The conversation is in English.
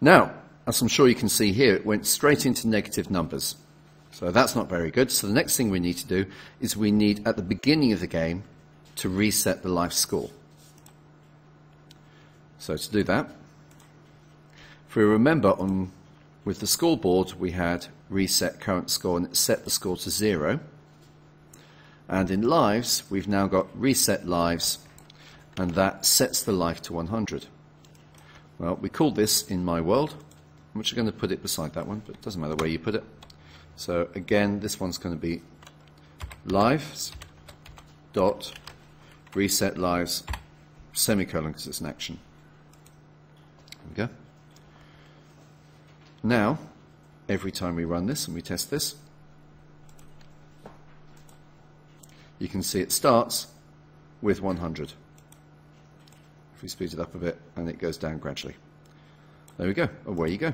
Now, as I'm sure you can see here, it went straight into negative numbers. So that's not very good. So the next thing we need to do is we need, at the beginning of the game, to reset the life score. So to do that, if we remember on with the scoreboard, we had reset current score and set the score to zero. And in lives, we've now got reset lives, and that sets the life to 100. Well, we call this in my world. I'm actually going to put it beside that one, but it doesn't matter where you put it. So again, this one's going to be lives dot reset lives semicolon because it's an action. There we go. Now, every time we run this and we test this, you can see it starts with 100. If we speed it up a bit and it goes down gradually. There we go, away you go.